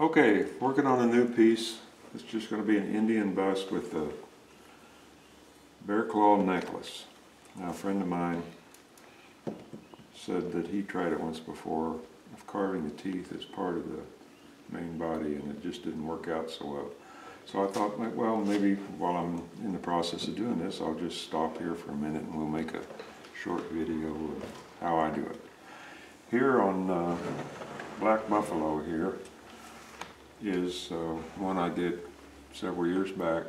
Okay, working on a new piece. It's just going to be an Indian bust with a bear claw necklace. Now, a friend of mine said that he tried it once before of carving the teeth as part of the main body and it just didn't work out so well. So I thought, well, maybe while I'm in the process of doing this, I'll just stop here for a minute and we'll make a short video of how I do it. Here on uh, Black Buffalo here is uh, one I did several years back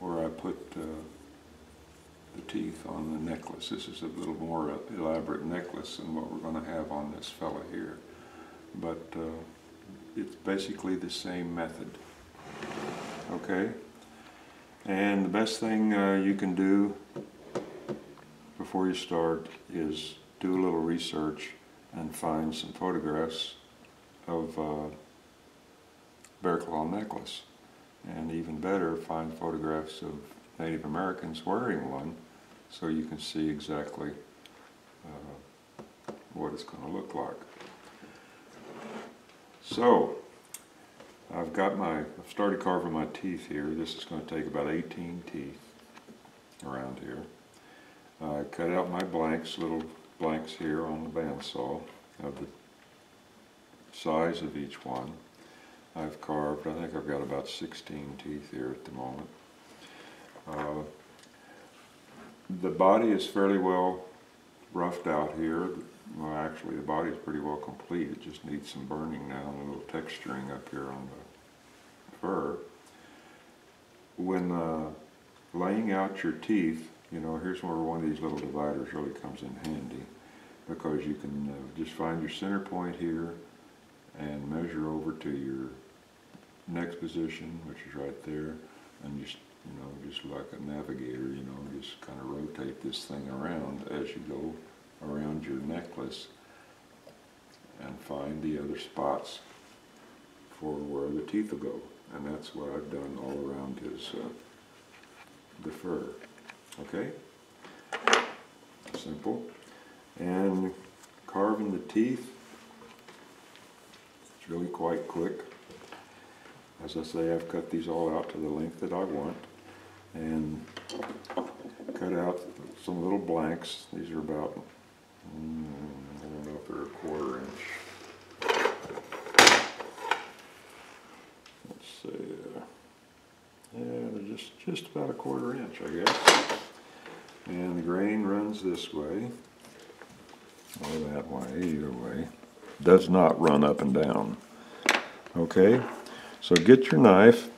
where I put uh, the teeth on the necklace. This is a little more elaborate necklace than what we're going to have on this fella here. But uh, it's basically the same method. Okay? And the best thing uh, you can do before you start is do a little research and find some photographs of uh, bear claw necklace. And even better, find photographs of Native Americans wearing one so you can see exactly uh, what it's going to look like. So, I've got my, I've started carving my teeth here. This is going to take about 18 teeth around here. I cut out my blanks, little blanks here on the bandsaw of the size of each one. I've carved, I think I've got about 16 teeth here at the moment. Uh, the body is fairly well roughed out here. Well, actually, the body is pretty well complete. It just needs some burning now and a little texturing up here on the fur. When uh, laying out your teeth, you know, here's where one of these little dividers really comes in handy because you can uh, just find your center point here and measure over to your next position, which is right there, and just you know, just like a navigator, you know, just kind of rotate this thing around as you go around your necklace and find the other spots for where the teeth will go. And that's what I've done all around his, uh, the fur. Okay? Simple. And carving the teeth, it's really quite quick. As I say, I've cut these all out to the length that I want and cut out some little blanks. These are about, mm, I don't know if they're a quarter inch. Let's see, uh, yeah, they're just, just about a quarter inch, I guess. And the grain runs this way, or that way, either way. Does not run up and down. Okay, so get your knife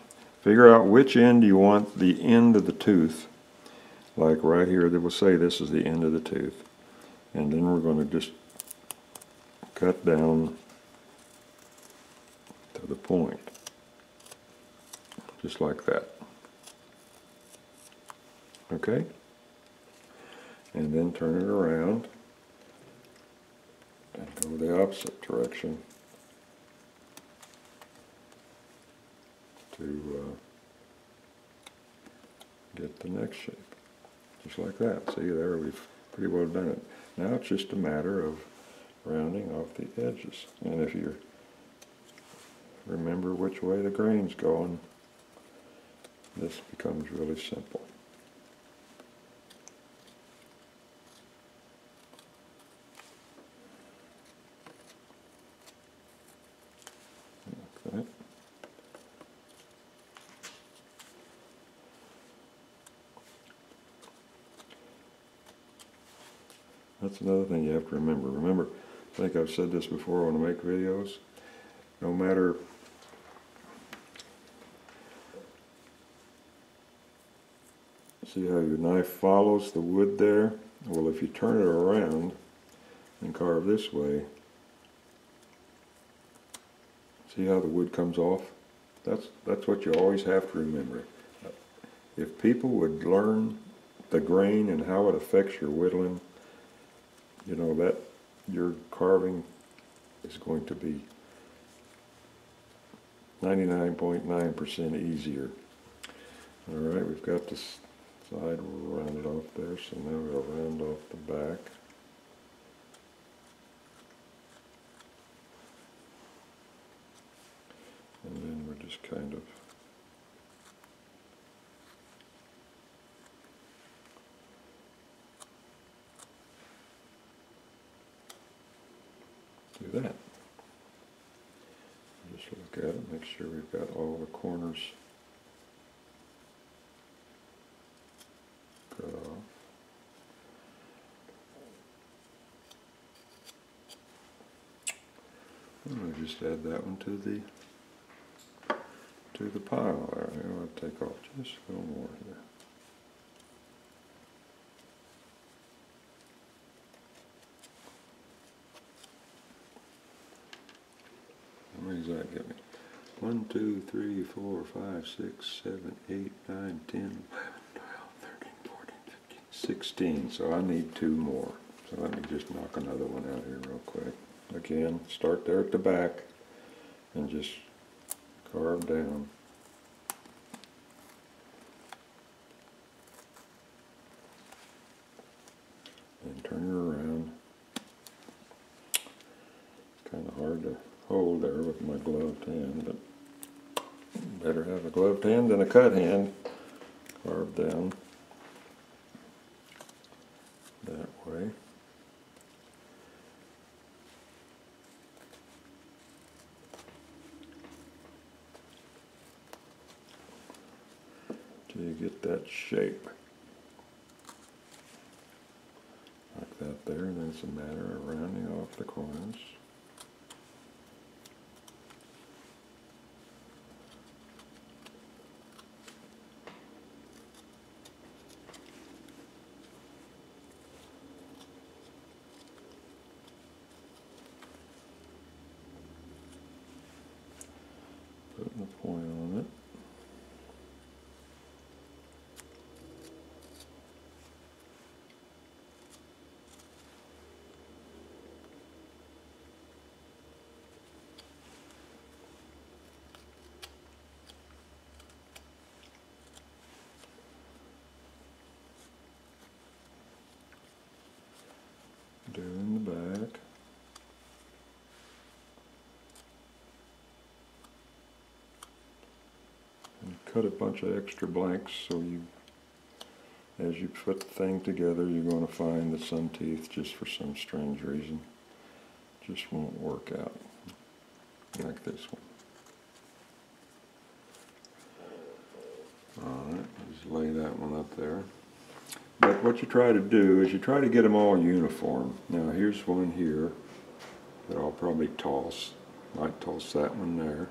Figure out which end you want the end of the tooth. Like right here, they will say this is the end of the tooth. And then we're going to just cut down to the point. Just like that. Okay? And then turn it around and go the opposite direction. To uh, get the next shape. Just like that. See there, we've pretty well done it. Now it's just a matter of rounding off the edges. And if you remember which way the grain's going, this becomes really simple. That's another thing you have to remember. Remember, I think I've said this before when I make videos, no matter see how your knife follows the wood there? Well, if you turn it around and carve this way, see how the wood comes off? That's, that's what you always have to remember. If people would learn the grain and how it affects your whittling, you know that your carving is going to be 99.9% easier. All right, we've got this side, we'll round it off there, so now we'll round off the back. And then we're just kind of do that. Just look at it, make sure we've got all the corners cut off. Going to just add that one to the to the pile there. To take off just a little more here. How many does that give me? 1, 2, 3, 4, 5, 6, 7, 8, 9, 10, 11, 12, 13, 14, 15, 16. So I need two more. So let me just knock another one out here real quick. Again, start there at the back and just carve down. And turn it around. Kind of hard to hold there with my gloved hand, but better have a gloved hand than a cut hand. Carve down that way. Till you get that shape. Like that there, and then a matter of rounding off the corners. Putting a point on it. Do in the back. And cut a bunch of extra blanks so you, as you put the thing together, you're going to find that some teeth, just for some strange reason, just won't work out. Like this one. Alright, just lay that one up there. But what you try to do is you try to get them all uniform. Now here's one here that I'll probably toss. Might toss that one there.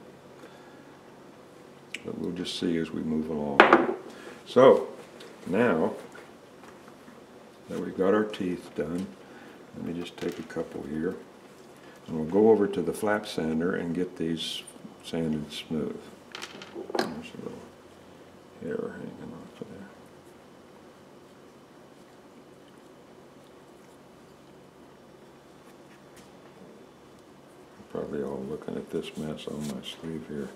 But we'll just see as we move along. So, now that we've got our teeth done, let me just take a couple here. And we'll go over to the flap sander and get these sanded smooth. There's a little hair hanging off of there. Probably all looking at this mess on my sleeve here.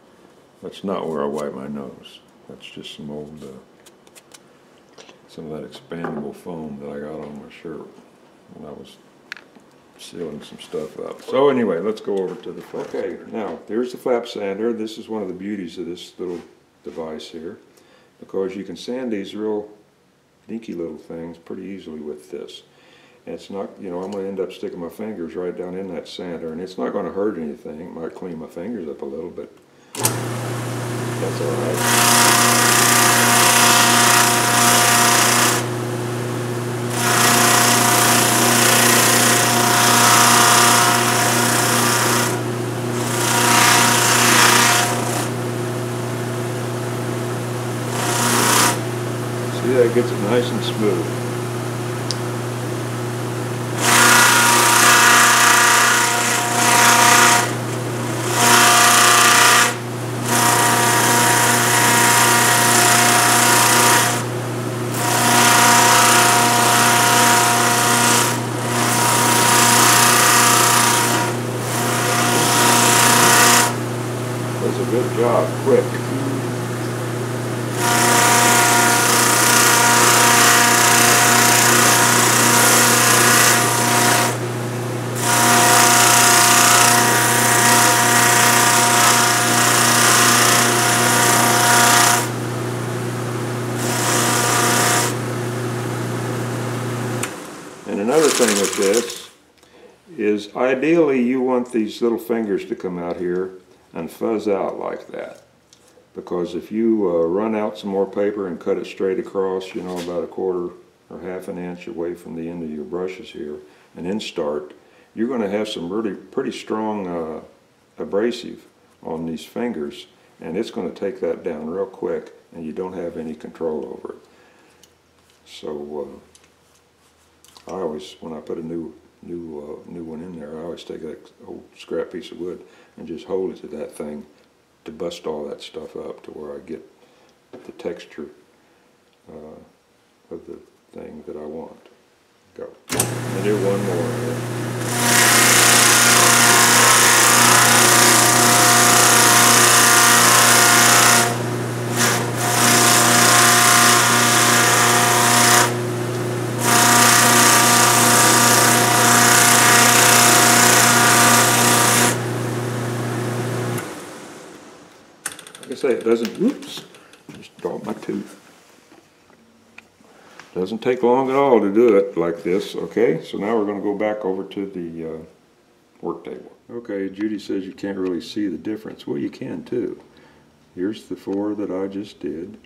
That's not where I wipe my nose. That's just some old, uh, some of that expandable foam that I got on my shirt when I was sealing some stuff up. So anyway, let's go over to the flap Okay, now, there's the flap sander. This is one of the beauties of this little device here. Because you can sand these real dinky little things pretty easily with this. And it's not, you know, I'm going to end up sticking my fingers right down in that sander, and it's not going to hurt anything. It might clean my fingers up a little, but that's all right. See, that gets it nice and smooth. does a good job quick. And another thing with this is ideally you want these little fingers to come out here and fuzz out like that. Because if you uh, run out some more paper and cut it straight across, you know, about a quarter or half an inch away from the end of your brushes here, and then start, you're going to have some really pretty strong uh, abrasive on these fingers, and it's going to take that down real quick, and you don't have any control over it. So uh, I always, when I put a new new uh, new one in there, I always take that old scrap piece of wood and just hold it to that thing to bust all that stuff up to where I get the texture uh, of the thing that I want. Go. And do one more. Doesn't, whoops, just dropped my tooth. Doesn't take long at all to do it like this, okay? So now we're gonna go back over to the uh, work table. Okay, Judy says you can't really see the difference. Well, you can too. Here's the four that I just did,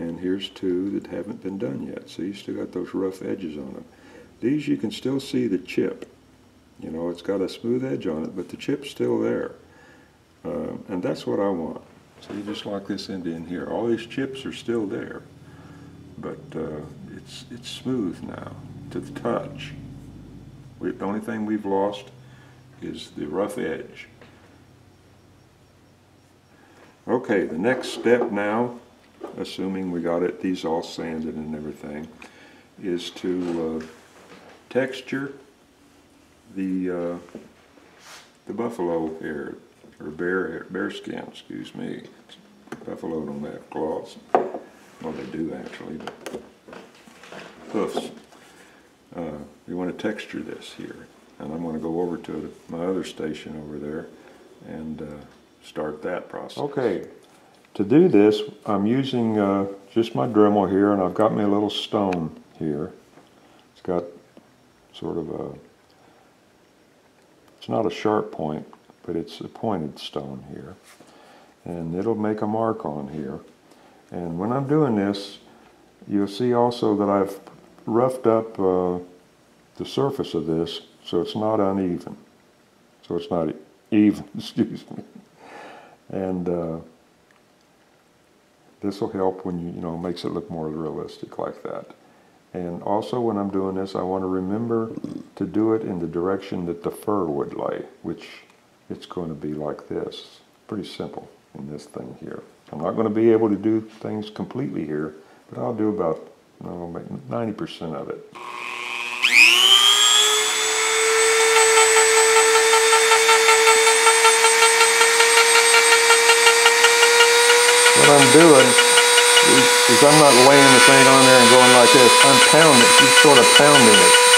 and here's two that haven't been done yet. So you still got those rough edges on them. These you can still see the chip. You know, it's got a smooth edge on it, but the chip's still there. Uh, and that's what I want. So you just lock this end in here. All these chips are still there, but uh, it's it's smooth now to the touch. We, the only thing we've lost is the rough edge. Okay, the next step now, assuming we got it these all sanded and everything, is to uh, texture the uh, the buffalo hair or bear bear skin, excuse me. Buffalo don't have claws. Well, they do actually, but hoofs. Uh, we want to texture this here, and I'm going to go over to my other station over there and uh, start that process. Okay, to do this, I'm using uh, just my Dremel here, and I've got me a little stone here. It's got sort of a, it's not a sharp point, but it's a pointed stone here. And it'll make a mark on here. And when I'm doing this, you'll see also that I've roughed up uh, the surface of this so it's not uneven. So it's not even, excuse me. And uh, this will help when you, you know, makes it look more realistic like that. And also when I'm doing this, I want to remember to do it in the direction that the fur would lay, which it's going to be like this. Pretty simple in this thing here. I'm not going to be able to do things completely here, but I'll do about no, 90% of it. What I'm doing is, is I'm not laying the thing on there and going like this. I'm pounding, it, just sort of pounding it.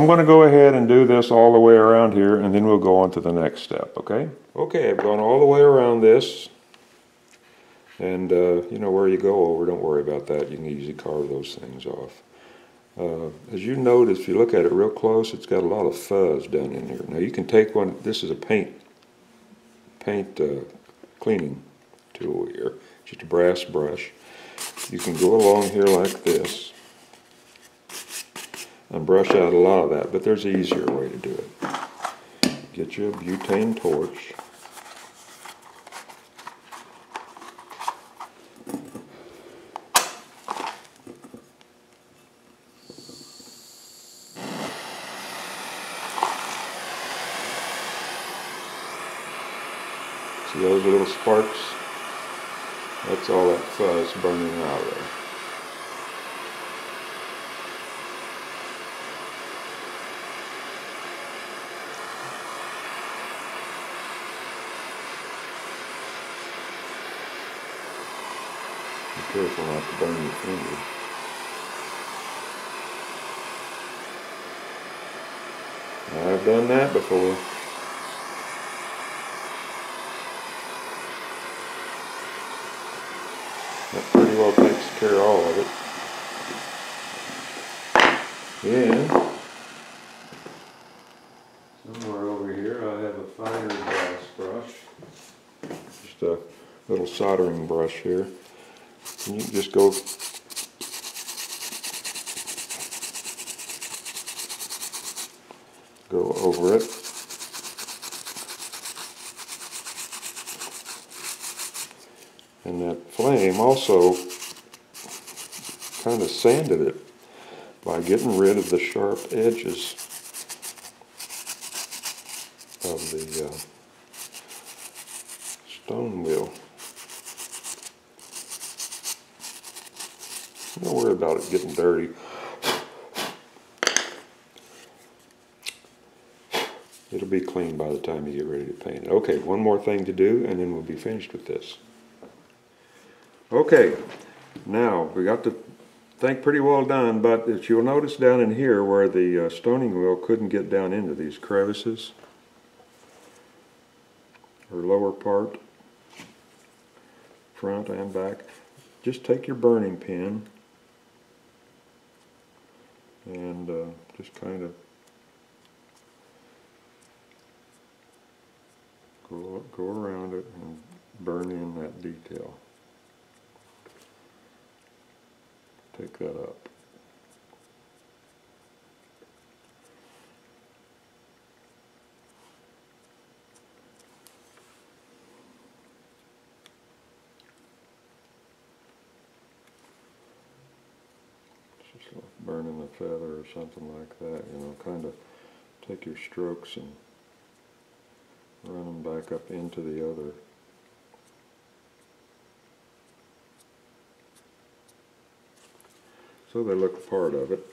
I'm going to go ahead and do this all the way around here and then we'll go on to the next step, okay? Okay, I've gone all the way around this. And uh, you know where you go over, don't worry about that. You can easily carve those things off. Uh, as you notice, if you look at it real close, it's got a lot of fuzz down in here. Now you can take one, this is a paint, paint uh, cleaning tool here, just a brass brush. You can go along here like this and brush out a lot of that, but there's an easier way to do it. Get you a butane torch. See those little sparks? That's all that fuzz burning out of there. Careful not to burn your finger. I've done that before. That pretty well takes care of all of it. Yeah. somewhere over here I have a finer glass brush. Just a little soldering brush here. And you just go go over it. And that flame also kind of sanded it by getting rid of the sharp edges of the uh, stone wheel. Don't worry about it getting dirty. It'll be clean by the time you get ready to paint it. Okay, one more thing to do and then we'll be finished with this. Okay, now we got the thing pretty well done, but as you'll notice down in here where the uh, stoning wheel couldn't get down into these crevices, or lower part, front and back, just take your burning pin and uh, just kind of go, go around it and burn in that detail. Take that up. It's just like burning a feather or something like that, you know, kind of take your strokes and run them back up into the other. So they look part of it.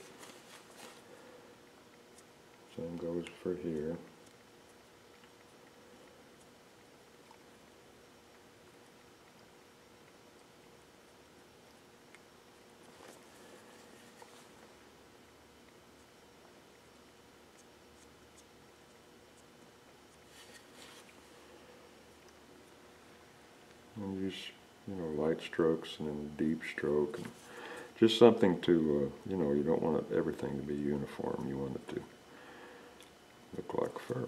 Same goes for here. And use, you know, light strokes and then deep stroke and just something to, uh, you know, you don't want everything to be uniform. You want it to look like fur.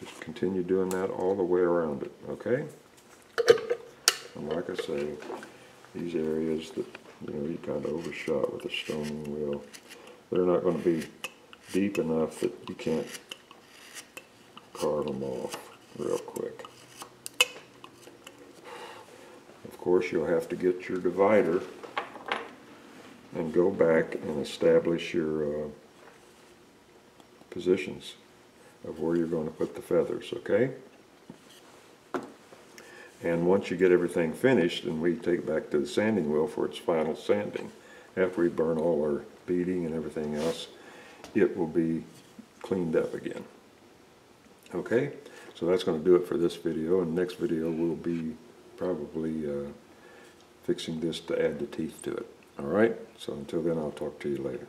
Just continue doing that all the way around it, okay? And like I say, these areas that, you know, you kind of overshot with the stoning wheel, they're not going to be deep enough that you can't carve them off real quick. Of course, you'll have to get your divider and go back and establish your uh, positions of where you're going to put the feathers, okay? And once you get everything finished, and we take it back to the sanding wheel for its final sanding, after we burn all our beading and everything else, it will be cleaned up again. Okay, so that's going to do it for this video, and next video will be probably uh, fixing this to add the teeth to it. All right, so until then, I'll talk to you later.